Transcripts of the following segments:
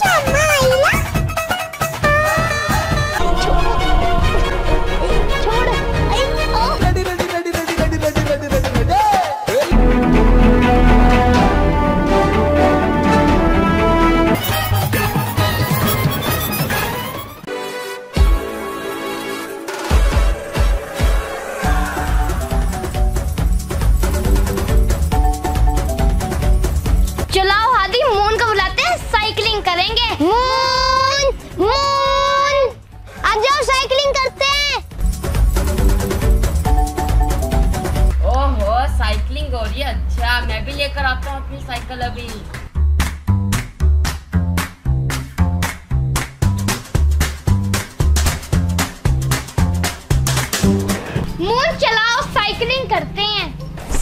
चलाओ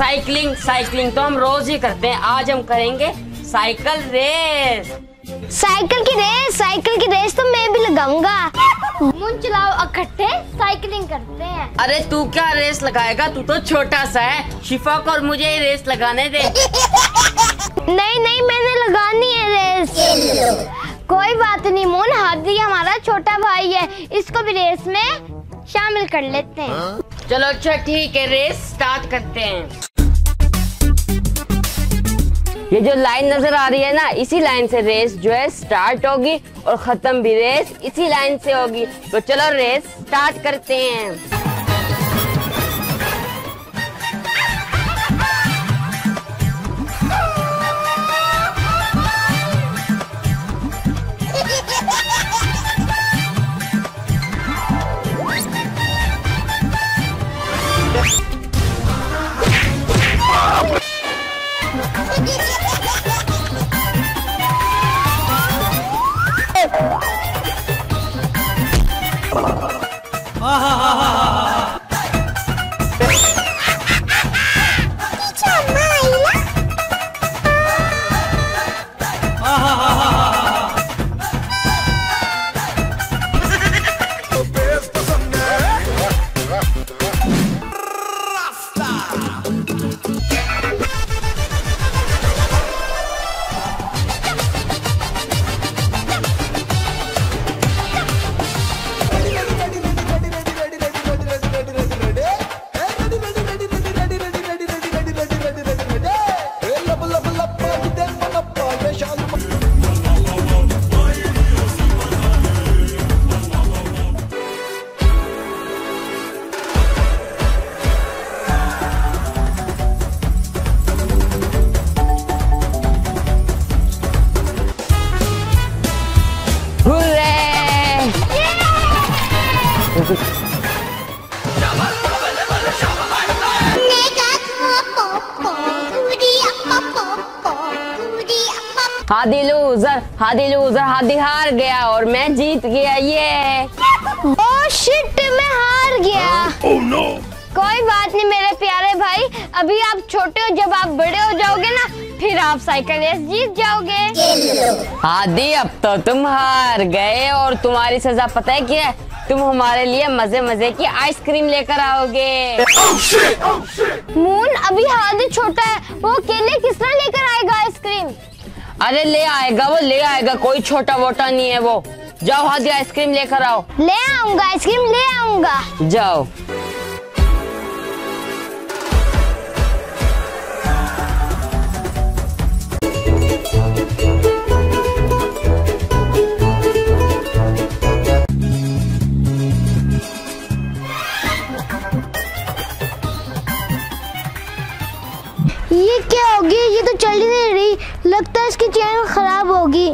cycling cycling तो हम रोज ही करते हैं। आज हम करेंगे साइकिल रेस। साइकिल की रेस साइकिल की रेस तो मैं भी लगाऊँगा। मून चलाओ इकट्ठे साइकिलिंग करते हैं। अरे तू क्या रेस लगाएगा? तू तो छोटा सा है। शिफा को और मुझे ही रेस लगाने दे। नहीं नहीं मैंने लगानी है रेस। कोई बात नहीं मून हादी हमारा छोटा भाई है। इसको भी रेस में शामिल कर लेते हैं। चलो अच्छा ठीक है रेस स्टार्ट करते हैं। ये जो लाइन नज़र आ रही है ना, इसी लाइन से रेस जो है स्टार्ट होगी और खत्म भी रेस इसी लाइन से होगी। तो चलो रेस स्टार्ट करते हैं। हादी लूजर हादी लूजर हादी हार गया और मैं जीत गया ये ओह शिट मैं हार गया oh, no. कोई बात नहीं मेरे प्यारे भाई अभी आप छोटे हो जब आप बड़े हो जाओगे ना फिर आप साइकिल रेस जीत जाओगे हादी अब तो तुम हार गए और तुम्हारी सजा पता है क्या है? तुम हमारे लिए मज़े मज़े की आइसक्रीम लेकर आओगे। मून अभी हाथ छोटा है। वो अकेले किस तरह लेकर आएगा आइसक्रीम? अरे ले आएगा वो ले आएगा। कोई छोटा वोटा नहीं है वो। जाओ हाथी आइसक्रीम लेकर आओ। ले आऊँगा आइसक्रीम ले आऊँगा। जाओ। ये क्या होगी ये तो चल ही नहीं रही। लगता है इसकी चैन खराब होगी।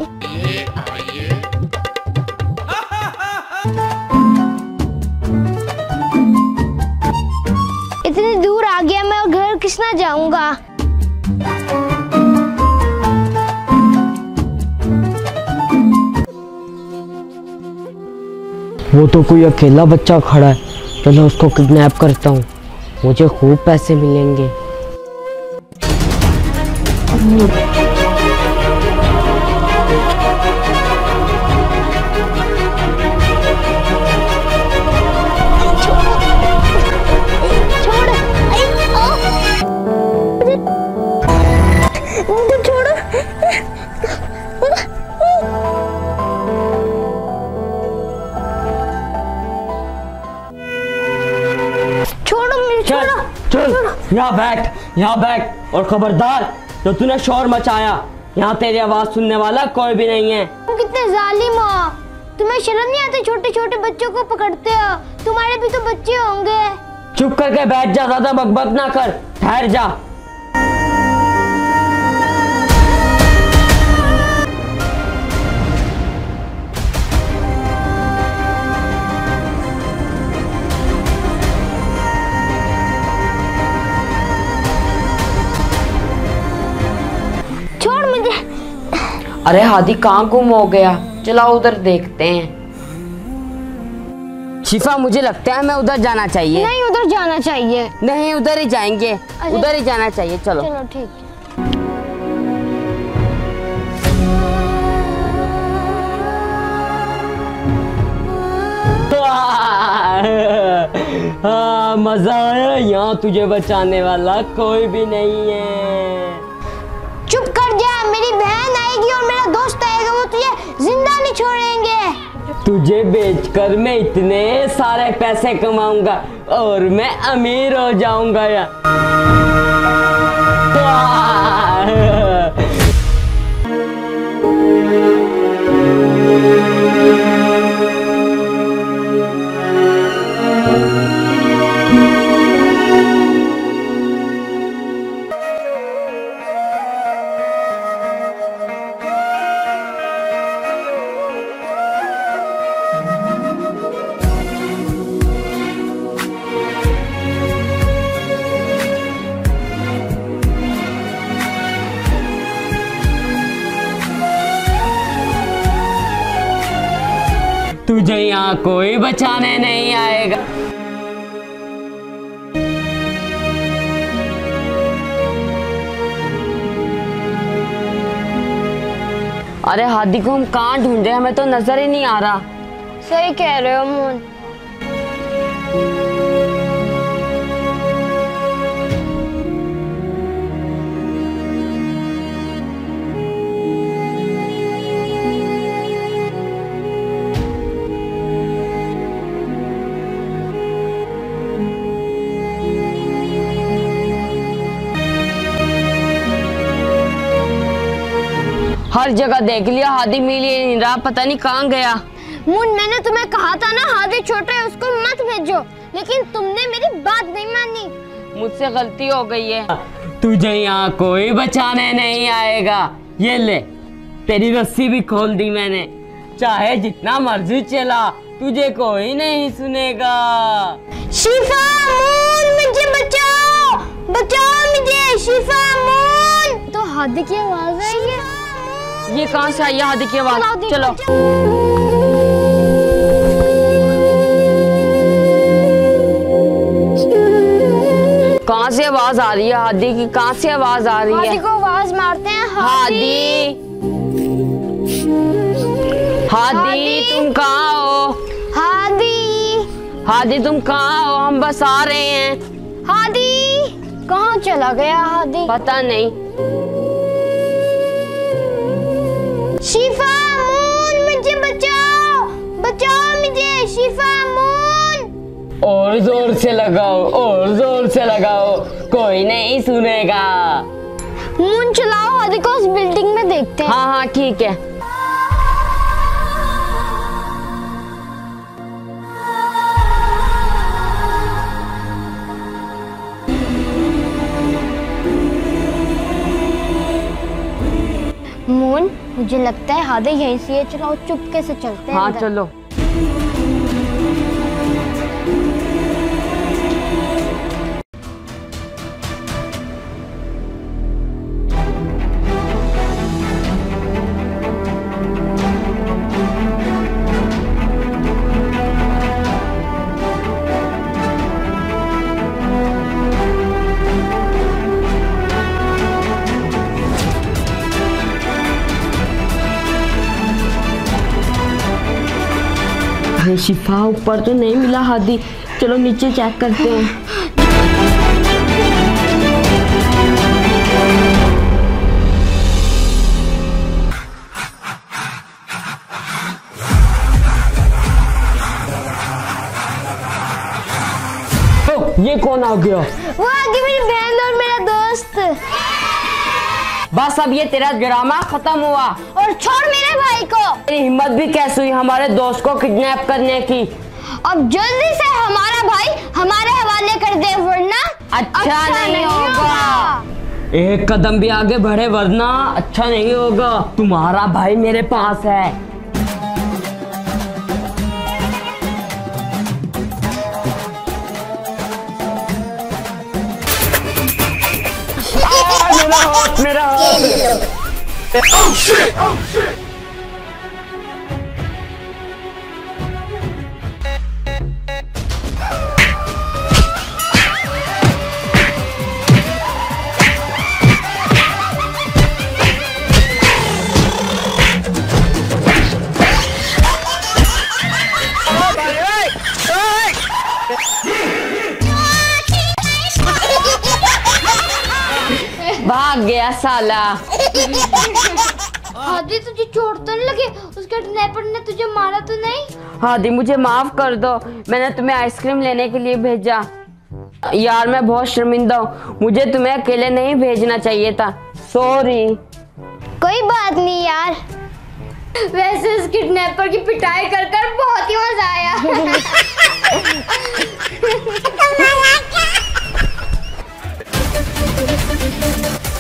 इतनी दूर आ गया मैं और घर किसना जाऊँगा? वो तो कोई अकेला बच्चा खड़ा है। चलो तो उसको किडनैप करता हूँ। मुझे खूब पैसे मिलेंगे। न्यूज़ छोड़ो छोड़ो। यहाँ बैठ यहाँ बैठ और खबरदार। जो तूने शोर मचाया। यहाँ तेरी आवाज़ सुनने वाला कोई भी नहीं है। तुम कितने जालिम हो। तुम्हें शर्म नहीं आती छोटे छोटे बच्चों को पकड़ते हो। तुम्हारे भी तो बच्चे होंगे। चुप करके बैठ जा ज़्यादा बकबक ना कर। ठहर जा। अरे हादी कहाँ गुम हो गया? चलो उधर देखते हैं। शिफा मुझे लगता है हमें उधर जाना चाहिए। नहीं उधर जाना चाहिए। नहीं उधर ही जाएँगे। उधर ही जाना चाहिए चलो। चलो ठीक हाँ। मज़ा आया। यहाँ तुझे बचाने वाला कोई भी नहीं है। ज़िंदा नहीं छोड़ेंगे। तुझे बेचकर मैं इतने सारे पैसे कमाऊँगा और मैं अमीर हो जाऊँगा यार। तुझे यहाँ कोई बचाने नहीं आएगा। अरे हादी को हम कहाँ ढूंढे हमें तो नज़र ही नहीं आ रहा। सही कह रहे हो, मोहन। हर जगह देख लिया हादी मिली ही नहीं रहा पता नहीं कहाँ गया। मुन मैंने तुम्हें कहा था ना हादी छोटा है उसको मत भेजो। लेकिन तुमने मेरी बात नहीं मानी। मुझसे गलती हो गई है। तुझे यहाँ कोई बचाने नहीं आएगा। ये ले तेरी रस्सी भी खोल दी मैंने। चाहे जितना मर्ज़ी चला तुझे कोई नहीं सुनेगा। शिफा मून मुझे बचाओ। बचाओ मुझे शिफा मून। तो हादी की आवाज़ आई है। ये कहाँ से आई हादी की आवाज़? चलो। कहाँ से आवाज़ आ रही है हादी की? कहाँ से आवाज़ आ रही है? को आवाज़ मारते हैं हादी हादी। तुम कहाँ हो? हादी हादी तुम कहाँ हो? हम बस आ रहे हैं। हादी कहाँ चला गया हादी पता नहीं। शिफा मून मुझे बचाओ। बचाओ मुझे शिफा मून। और ज़ोर से लगाओ और ज़ोर से लगाओ। कोई नहीं सुनेगा। मून चलाओ हादी को उस बिल्डिंग में देखते हैं। हाँ हाँ ठीक है। मुझे लगता है हादे यहीं से चलो चुपके से चलते हैं हाँ चलो। भाई शिफा ऊपर तो नहीं मिला हादी। चलो नीचे चेक करते हैं। ये कौन आ गया? वो आगे मेरी बहन मस्त बस अब ये तेरा ड्रामा खत्म हुआ। और छोड़ मेरे भाई को। तेरी हिम्मत भी कैसे हुई हमारे दोस्त को किडनैप करने की? अब जल्दी से हमारा भाई हमारे हवाले कर दे वरना अच्छा अच्छा नहीं, नहीं होगा। एक कदम भी आगे बढ़े वरना अच्छा नहीं होगा। तुम्हारा भाई मेरे पास है। हाथ भाग गया साला आदि तुझे चोट तो नहीं लगी? उसके स्नैपर ने तुझे मारा तो नहीं? हादी मुझे माफ़ कर दो। मैंने तुम्हें आइसक्रीम लेने के लिए भेजा। यार मैं बहुत शर्मिंदा हूँ। मुझे तुम्हें अकेले नहीं भेजना चाहिए था। सॉरी कोई बात नहीं यार। वैसे उस किडनैपर की पिटाई कर कर बहुत ही मज़ा आया।